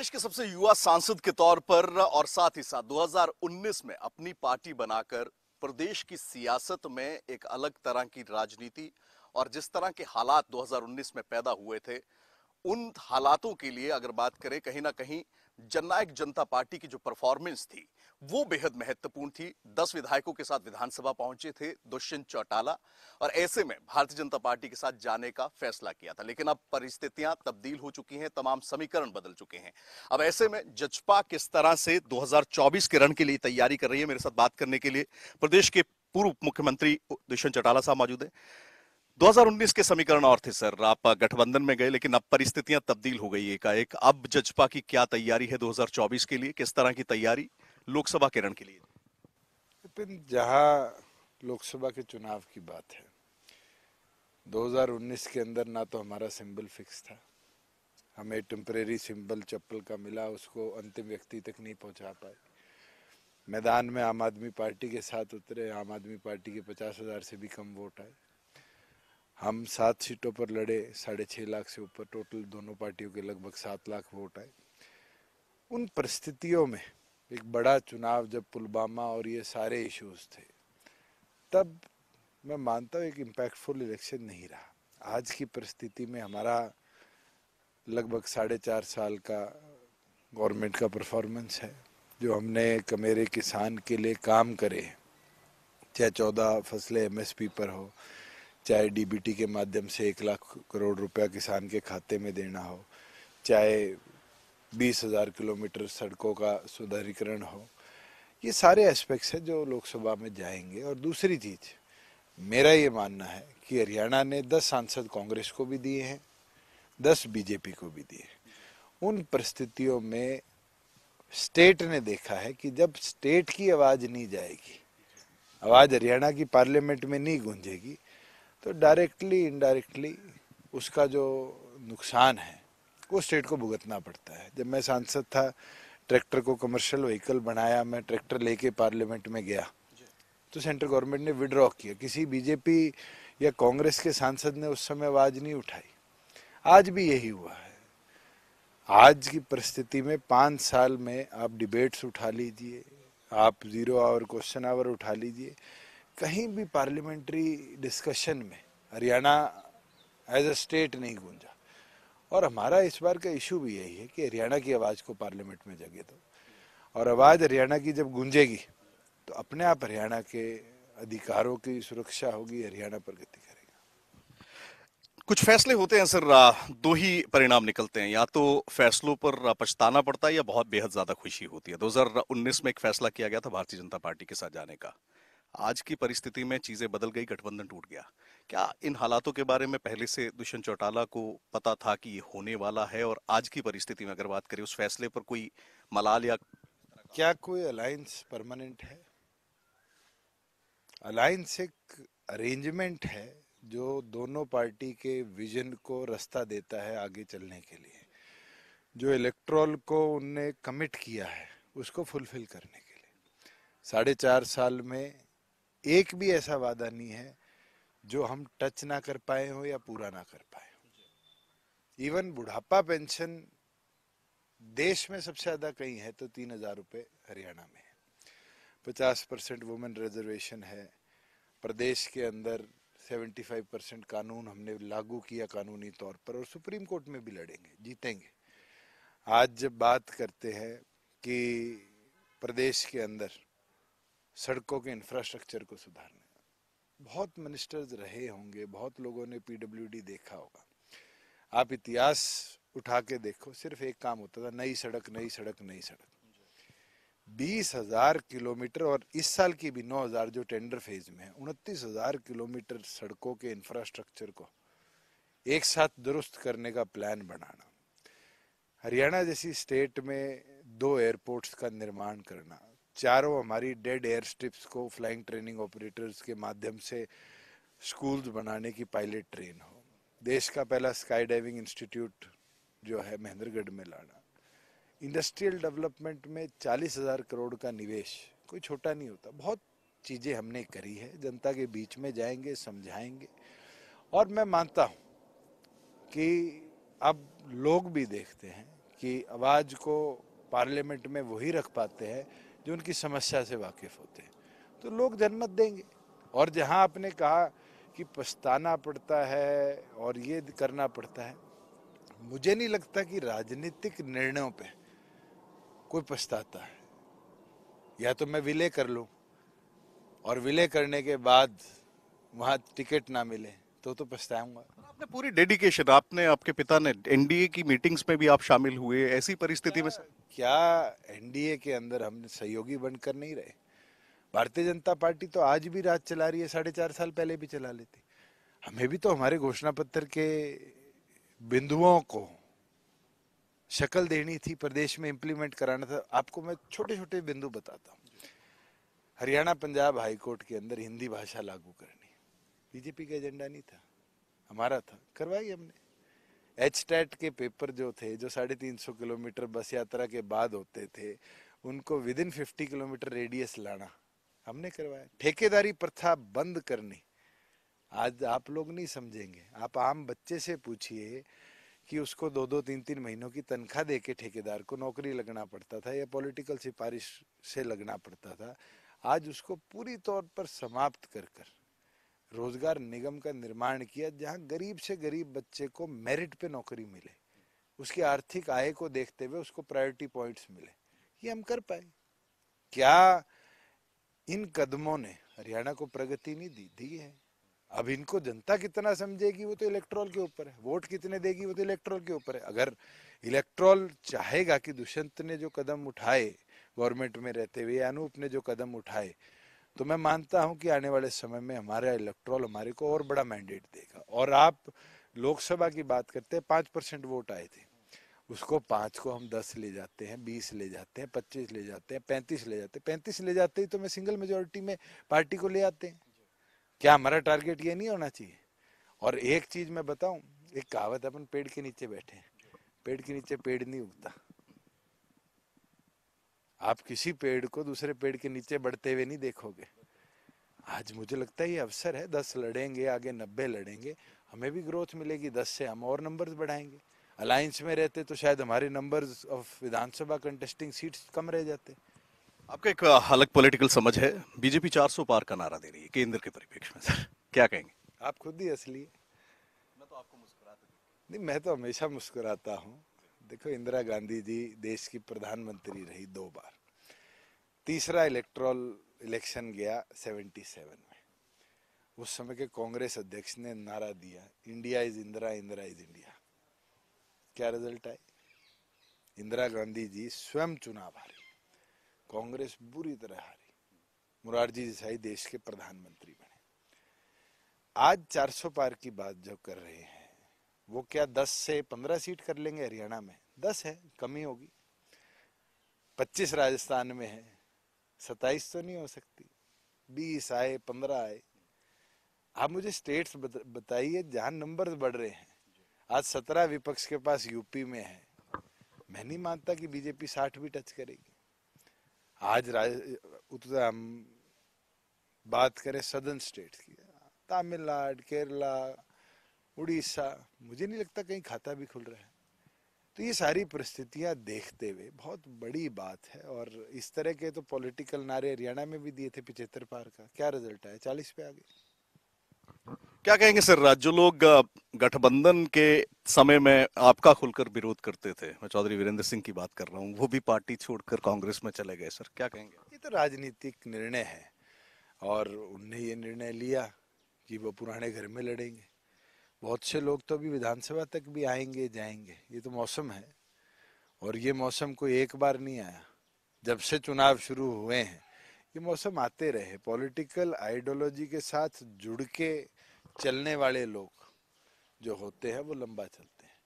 देश के सबसे युवा सांसद के तौर पर और साथ ही साथ 2019 में अपनी पार्टी बनाकर प्रदेश की सियासत में एक अलग तरह की राजनीति और जिस तरह के हालात 2019 में पैदा हुए थे, उन हालातों के लिए अगर बात करें, कहीं ना कहीं जननायक जनता पार्टी की जो परफॉर्मेंस थी, वो बेहद महत्वपूर्ण थी। दस विधायकों के साथ विधानसभा पहुँचे थे, दुष्यंत चौटाला, और ऐसे में भारतीय जनता पार्टी के साथ जाने का फैसला किया था। लेकिन अब परिस्थितियाँ तब्दील हो चुकी हैं, तमाम समीकरण बदल चुके हैं। अब ऐसे में जजपा किस तरह से 2024 के रण के लिए तैयारी कर रही है, मेरे साथ बात करने के लिए, प्रदेश के पूर्व मुख्यमंत्री दुष्यंत चौटाला साहब मौजूद है। 2019 के समीकरण और थे, सर। आप गठबंधन में गए, लेकिन अब परिस्थितियाँ तब्दील हो गई एकाएक। अब जजपा की क्या तैयारी है 2024 के लिए? किस तरह की तैयारी लोकसभा के रण के लिए? जहाँ लोकसभा के चुनाव की बात है 2019 के अंदर ना तो हमारा सिंबल फिक्स था। हमें टेम्परेरी सिंबल चप्पल का मिला, उसको अंतिम व्यक्ति तक नहीं पहुँचा पाए। मैदान में आम आदमी पार्टी के साथ उतरे, आम आदमी पार्टी के पचास हज़ार से भी कम वोट आए। हम सात सीटों पर लड़े, साढ़े छः लाख से ऊपर टोटल दोनों पार्टियों के लगभग सात लाख वोट आए। उन परिस्थितियों में एक बड़ा चुनाव जब पुलवामा और ये सारे इश्यूज़ थे, तब मैं मानता हूँ एक इम्पैक्टफुल इलेक्शन नहीं रहा। आज की परिस्थिति में हमारा लगभग साढ़े चार साल का गवर्नमेंट का परफॉर्मेंस है, जो हमने कमेरे किसान के लिए काम करे, चाहे चौदह फ़सलें एमएसपी पर हो चाहे डीबीटी के माध्यम से एक लाख करोड़ रुपया किसान के खाते में देना हो, चाहे बीस हज़ार किलोमीटर सड़कों का सुधारीकरण हो, ये सारे एस्पेक्ट्स हैं जो लोकसभा में जाएँगे। और दूसरी चीज़, मेरा ये मानना है कि हरियाणा ने दस सांसद कांग्रेस को भी दिए हैं, दस बीजेपी को भी दिए उन परिस्थितियों में स्टेट ने देखा है कि जब स्टेट की आवाज़ नहीं जाएगी, आवाज़ हरियाणा की पार्लियामेंट में नहीं गूंजेगी तो डायरेक्टली इनडायरेक्टली उसका जो नुकसान है, वो स्टेट को भुगतना पड़ता है। जब मैं सांसद था ट्रैक्टर को कमर्शियल व्हीकल बनाया, मैं ट्रैक्टर लेके पार्लियामेंट में गया तो सेंट्रल गवर्नमेंट ने विड्रॉ किया। किसी बीजेपी या कांग्रेस के सांसद ने उस समय आवाज़ नहीं उठाई। आज भी यही हुआ है। आज की परिस्थिति में पाँच साल में आप डिबेट्स उठा लीजिए, आप ज़ीरो आवर क्वेश्चन आवर उठा लीजिए। कहीं भी पार्लियामेंट्री डिस्कशन में हरियाणा एज अ स्टेट नहीं गूंजा। और हमारा इस बार का इशू भी यही है कि हरियाणा की आवाज़ को पार्लियामेंट में जगह दो और आवाज़ हरियाणा की जब गूंजेगी तो अपने आप हरियाणा के अधिकारों की सुरक्षा होगी, हरियाणा प्रगति करेगा। कुछ फैसले होते हैं सर दो ही परिणाम निकलते हैं। या तो फैसलों पर पछताना पड़ता है या बहुत बेहद ज़्यादा खुशी होती है। 2019 में एक फैसला किया गया था भारतीय जनता पार्टी के साथ जाने का। आज की परिस्थिति में चीज़ें बदल गई, गठबंधन टूट गया। क्या इन हालातों के बारे में पहले से दुष्यंत चौटाला को पता था कि ये होने वाला है? और आज की परिस्थिति में अगर बात करें, उस फैसले पर कोई मलाल या क्या कोई अलायंस परमानेंट है? अलायंस एक अरेंजमेंट है जो दोनों पार्टी के विजन को रास्ता देता है आगे चलने के लिए। जो इलेक्ट्रोल को उनने कमिट किया है, उसको फुलफिल करने के लिए। साढ़े चार साल में एक भी ऐसा वादा नहीं है, जो हम टच ना कर पाए हो या पूरा ना कर पाए इवन बुढ़ापा पेंशन देश में सबसे ज़्यादा कहीं है तो तीन हज़ार रुपए हरियाणा में है। पचास परसेंट वुमेन रिजर्वेशन है। प्रदेश के अंदर सेवेंटी फाइव परसेंट कानून हमने लागू किया कानूनी तौर पर और सुप्रीम कोर्ट में भी लड़ेंगे, जीतेंगे। आज जब बात करते हैं कि प्रदेश के अंदर सड़कों के इंफ्रास्ट्रक्चर को सुधारने। बहुत मिनिस्टर्स रहे होंगे, बहुत लोगों ने पीडब्ल्यूडी देखा होगा। आप इतिहास उठा के देखो, सिर्फ़ एक काम होता था, नई सड़क नई सड़क नई सड़क। बीस हज़ार किलोमीटर और इस साल की भी नौ हज़ार जो टेंडर फ़ेज़ में है, उनतीस हज़ार किलोमीटर सड़कों के इंफ्रास्ट्रक्चर को एक साथ दुरुस्त करने का प्लान बनाना। हरियाणा जैसी स्टेट में दो एयरपोर्ट्स का निर्माण करना चारों हमारी डेड एयर स्ट्रिप्स को फ्लाइंग ट्रेनिंग ऑपरेटर्स के माध्यम से स्कूल्स बनाने की पायलट ट्रेन हो। देश का पहला स्काई डाइविंग इंस्टीट्यूट जो है महेंद्रगढ़ में लाना। इंडस्ट्रियल डेवलपमेंट में चालीस हज़ार करोड़ का निवेश, कोई छोटा नहीं होता। बहुत चीज़ें हमने करी है, जनता के बीच में जाएँगे, समझाएँगे। और मैं मानता हूँ कि अब लोग भी देखते हैं कि आवाज़ को पार्लियामेंट में वही रख पाते हैं जो उनकी समस्या से वाकिफ होते हैं। तो लोग जनमत देंगे। और जहाँ आपने कहा कि पछताना पड़ता है और ये करना पड़ता है, मुझे नहीं लगता कि राजनीतिक निर्णयों पे कोई पछताता है। या तो मैं विलय कर लूँ और विलय करने के बाद वहाँ टिकट ना मिले तो तो पछताऊँगा। आपने पूरी डेडिकेशन आपने आपके पिता ने एनडीए की मीटिंग्स में भी आप शामिल हुए ऐसी परिस्थिति में क्या एनडीए के अंदर हम सहयोगी बनकर नहीं रहे? भारतीय जनता पार्टी तो आज भी राज चला रही है साढ़े चार साल पहले भी चला लेती। हमें भी तो हमारे घोषणा पत्र के बिंदुओं को शक्ल देनी थी प्रदेश में इंप्लीमेंट कराना था। आपको मैं छोटे छोटे बिंदु बताता हूँ। हरियाणा पंजाब हाईकोर्ट के अंदर हिंदी भाषा लागू करनी। बीजेपी का एजेंडा नहीं था। हमारा था, करवाई हमने। एच टैट के पेपर जो थे, जो साढ़े तीन सौ किलोमीटर बस यात्रा के बाद होते थे, उनको within fifty kilometre radius लाना, हमने करवाया। ठेकेदारी प्रथा बंद करनी, आज आप लोग नहीं समझेंगे। आप आम बच्चे से पूछिए कि उसको दो दो, तीन तीन महीनों की तनख्वाह दे के ठेकेदार को नौकरी लगना पड़ता था या पॉलिटिकल सिफारिश से लगना पड़ता था, आज उसको पूरी तौर पर समाप्त कर कर। रोज़गार निगम का निर्माण किया जहाँ गरीब से गरीब बच्चे को मेरिट पे नौकरी मिले। उसकी आर्थिक आय को देखते हुए उसको प्रायोरिटी पॉइंट्स मिले। ये हम कर पाए। क्या इन कदमों ने हरियाणा को प्रगति नहीं दी? दी है। अब इनको जनता कितना समझेगी? वो तो इलेक्ट्रॉल के ऊपर है। वोट कितने देगी? वो तो इलेक्ट्रॉल के ऊपर है। अगर इलेक्ट्रॉल चाहेगा कि दुष्यंत ने जो कदम उठाए गवर्नमेंट में रहते हुए अनूप ने जो कदम उठाए तो मैं मानता हूँ कि आने वाले समय में हमारा इलेक्ट्रॉल हमारे को और बड़ा मैंडेट देगा। और आप लोकसभा की बात करते हैं, पाँच परसेंट वोट आए थे। उसको पाँच को हम दस ले जाते हैं, बीस ले जाते हैं, पच्चीस ले जाते हैं, पैंतीस ले जाते हैं। पैंतीस ले जाते ही तो मैं सिंगल मेजोरिटी में पार्टी को ले आते हैं। क्या हमारा टारगेट ये नहीं होना चाहिए? और एक चीज़ मैं बताऊँ, एक कहावत अपन पेड़ के नीचे बैठे हैं। पेड़ के नीचे पेड़ नहीं उगता। आप किसी पेड़ को दूसरे पेड़ के नीचे बढ़ते हुए नहीं देखोगे। आज मुझे लगता है ये अवसर है दस लड़ेंगे आगे नब्बे लड़ेंगे हमें भी ग्रोथ मिलेगी दस से हम और नंबर्स बढ़ाएँगे। अलायंस में रहते तो शायद हमारे numbers of Vidhan Sabha contesting seats कम रह जाते। आपका एक अलग पॉलिटिकल समझ है। बीजेपी 400 पार का नारा दे रही है केंद्र के परिप्रेक्ष्य में सर। क्या कहेंगे? आप खुद ही असली मैं तो आपको मुस्कुराता नहीं मैं तो हमेशा मुस्कुराता हूँ। देखो, इंदिरा गांधी जी देश की प्रधानमंत्री रही दो बार। तीसरा इलेक्ट्रल इलेक्शन गया 77 में। उस समय के कांग्रेस अध्यक्ष ने नारा दिया, India is Indira Indira is India. क्या रिज़ल्ट आए? इंदिरा गांधी जी स्वयं चुनाव हारी, कांग्रेस बुरी तरह हारी। मुरारजी देसाई देश के प्रधानमंत्री बने। आज 400 पार की बात जो कर रहे हैं वो क्या 10 से 15 सीट कर लेंगे हरियाणा में? 10 है, कमी होगी। 25 राजस्थान में है 27 तो नहीं हो सकती। 20 आए 15 आए। आप मुझे स्टेट्स बताइए, जहाँ नंबर बढ़ रहे हैं। आज 17 विपक्ष के पास यूपी में है। मैं नहीं मानता कि बीजेपी 60 भी टच करेगी। आज उत्तर हम बात करें सदर्न स्टेट की। तमिलनाडु, केरला उड़ीसा मुझे नहीं लगता कहीं खाता भी खुल रहा है। तो ये सारी परिस्थितियाँ देखते हुए बहुत बड़ी बात है और इस तरह के तो पॉलिटिकल नारे हरियाणा में भी दिए थे पिछहत्तर पार का। क्या रिज़ल्ट आया? चालीस पे आ गए। क्या कहेंगे सर जो लोग गठबंधन के समय में आपका खुलकर विरोध करते थे? मैं चौधरी वीरेंद्र सिंह की बात कर रहा हूँ। वो भी पार्टी छोड़कर कांग्रेस में चले गए सर। क्या कहेंगे? ये तो राजनीतिक निर्णय है और उनने ये निर्णय लिया कि वो पुराने घर में लड़ेंगे। बहुत से लोग तो अभी विधानसभा तक भी आएँगे, जाएँगे। ये तो मौसम है। और ये मौसम कोई एक बार नहीं आया। जब से चुनाव शुरू हुए हैं, ये मौसम आते रहे। पॉलिटिकल आइडियोलॉजी के साथ जुड़ के चलने वाले लोग जो होते हैं, वो लंबा चलते हैं।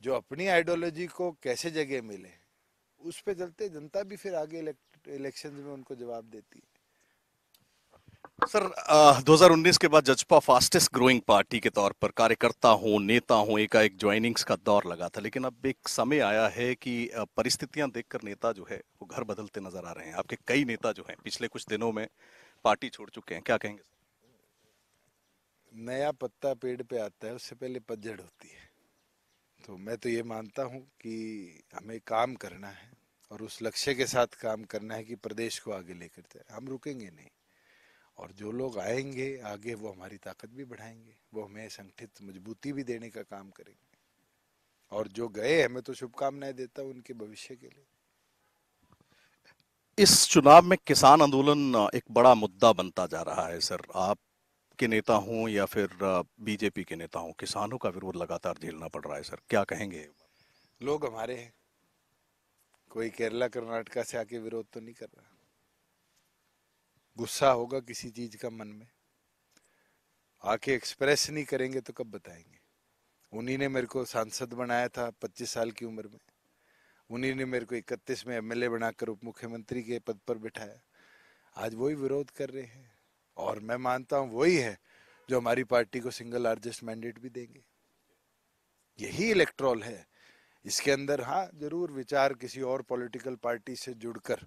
जो अपनी आइडियोलॉजी को कैसे जगह मिले, उस पर चलते जनता भी फिर आगे इलेक्शन में उनको जवाब देती है। सर आ, 2019 के बाद जजपा फास्टेस्ट ग्रोइंग पार्टी के तौर पर कार्यकर्ता हो नेता हो एकाएक ज्वाइनिंग्स का दौर लगा था लेकिन अब एक समय आया है कि परिस्थितियाँ देखकर नेता जो है वो घर बदलते नज़र आ रहे हैं। आपके कई नेता जो हैं पिछले कुछ दिनों में पार्टी छोड़ चुके हैं क्या कहेंगे नया पत्ता पेड़ पे आता है उससे पहले पतझड़ होती है। तो मैं तो ये मानता हूँ कि हमें काम करना है और उस लक्ष्य के साथ काम करना है कि प्रदेश को आगे लेकर जाए। हम रुकेंगे नहीं। और जो लोग आएँगे आगे वो हमारी ताकत भी बढ़ाएँगे वो हमें संगठित मजबूती भी देने का काम करेंगे। और जो गए हैं मैं तो शुभकामनाएँ देता हूँ उनके भविष्य के लिए। इस चुनाव में किसान आंदोलन एक बड़ा मुद्दा बनता जा रहा है सर। आप के नेता हों या फिर बीजेपी के नेता हों किसानों का विरोध लगातार झेलना पड़ रहा है सर। क्या कहेंगे? लोग हमारे हैं। कोई केरला कर्नाटका से आके विरोध तो नहीं कर रहा। गुस्सा होगा किसी चीज़ का मन में। आके एक्सप्रेस नहीं करेंगे तो कब बताएँगे? उन्हीं ने मेरे को सांसद बनाया था पच्चीस साल की उम्र में। उन्हीं ने मेरे को इकतीस में एमएलए बनाकर उप मुख्यमंत्री के पद पर बिठाया। आज वही विरोध कर रहे हैं। और मैं मानता हूँ वही है जो हमारी पार्टी को सिंगल लार्जेस्ट मैंडेट भी देंगे। यही इलेक्ट्रॉल है। इसके अंदर हाँ ज़रूर विचार किसी और पॉलिटिकल पार्टी से जुड़कर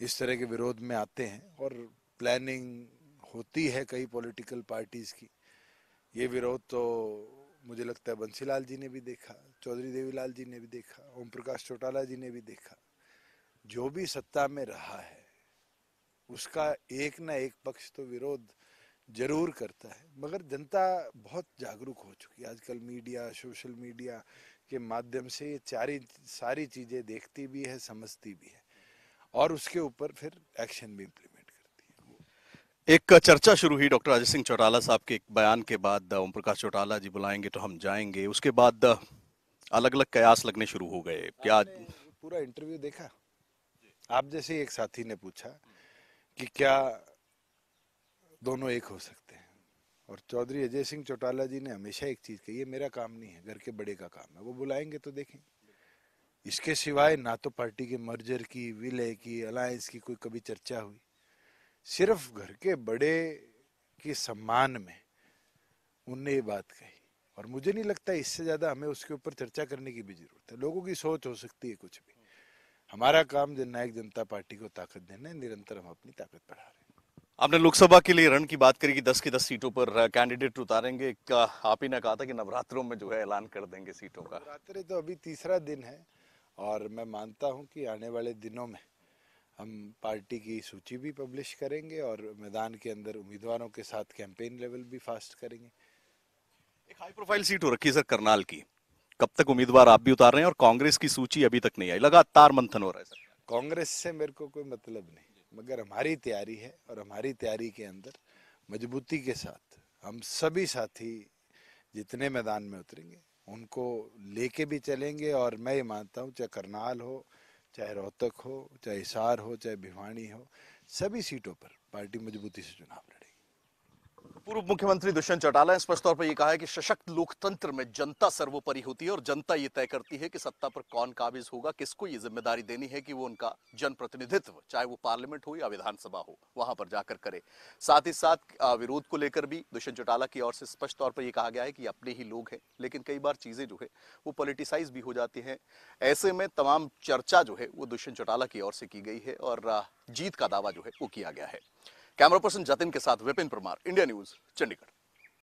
इस तरह के विरोध में आते हैं और प्लानिंग होती है कई पॉलिटिकल पार्टीज़ की। ये विरोध तो मुझे लगता है बंसीलाल जी ने भी देखा, चौधरी देवीलाल जी ने भी देखा ओम प्रकाश चौटाला जी ने भी देखा। जो भी सत्ता में रहा है, उसका एक ना एक पक्ष तो विरोध ज़रूर करता है। मगर जनता बहुत जागरूक हो चुकी है। आजकल मीडिया, सोशल मीडिया के माध्यम से ये चारी, सारी चीज़ें देखती भी है, समझती भी है। और उसके ऊपर फिर एक्शन भी इम्प्लीमेंट करती है। एक चर्चा शुरू हुई डॉक्टर अजय सिंह चौटाला साहब के एक बयान के बाद ओम प्रकाश चौटाला जी बुलाएँगे तो हम जाएँगे। उसके बाद अलग अलग कयास लगने शुरू हो गए। क्या पूरा इंटरव्यू देखा? आप जैसे एक साथी ने पूछा कि क्या दोनों एक हो सकते हैं? और चौधरी अजय सिंह चौटाला जी ने हमेशा एक चीज़ कही है मेरा काम नहीं है घर के बड़े का काम है वो बुलाएँगे तो देखें। इसके सिवाय ना तो पार्टी के मर्जर की विलय की अलायंस की कोई कभी चर्चा हुई। सिर्फ़ घर के बड़े के सम्मान में उनने ये बात कही। और मुझे नहीं लगता इससे ज़्यादा हमें उसके ऊपर चर्चा करने की भी ज़रूरत है। लोगों की सोच हो सकती है कुछ भी। हमारा काम जननायक जनता पार्टी को ताकत देना है निरंतर हम अपनी ताकत बढ़ा रहे हैं। आपने लोकसभा के लिए रण की बात करी कि दस की दस सीटों पर कैंडिडेट उतारेंगे। आप ही ने कहा था कि नवरात्रों में जो है ऐलान कर देंगे सीटों का। नवरात्रि तो अभी तीसरा दिन है। और मैं मानता हूँ कि आने वाले दिनों में हम पार्टी की सूची भी पब्लिश करेंगे और मैदान के अंदर उम्मीदवारों के साथ कैंपेन लेवल भी फास्ट करेंगे। एक हाई प्रोफ़ाइल सीट हो रखी है सर करनाल की। कब तक उम्मीदवार आप भी उतार रहे हैं और कांग्रेस की सूची अभी तक नहीं आई? लगातार मंथन हो रहा है सर। कांग्रेस से मेरे को कोई मतलब नहीं मगर हमारी तैयारी है और हमारी तैयारी के अंदर मजबूती के साथ हम सभी साथी जितने मैदान में उतरेंगे उनको लेके भी चलेंगे और मैं ये मानता हूँ, चाहे करनाल हो, चाहे रोहतक हो, चाहे हिसार हो, चाहे भिवानी हो, सभी सीटों पर पार्टी मजबूती से चुनाव लड़ेगी। पूर्व मुख्यमंत्री दुष्यंत चौटाला ने स्पष्ट तौर पर यह कहा है कि सशक्त लोकतंत्र में जनता सर्वोपरि होती है और जनता ये तय करती है कि सत्ता पर कौन काबिज होगा, किसको ये ज़िम्मेदारी देनी है कि वो उनका जनप्रतिनिधित्व, चाहे वो पार्लियामेंट हो या विधानसभा हो, वहाँ पर जाकर करे। साथ ही साथ विरोध को लेकर भी दुष्यंत चौटाला की ओर से स्पष्ट तौर पर यह कहा गया है कि अपने ही लोग हैं, लेकिन कई बार चीज़ें जो है, वो पोलिटिसाइज भी हो जाती है। ऐसे में तमाम चर्चा जो है, वो दुष्यंत चौटाला की ओर से की गई है और जीत का दावा जो है, वो किया गया है। कैमरा पर्सन जतिन के साथ विपिन परमार इंडिया न्यूज़ चंडीगढ़।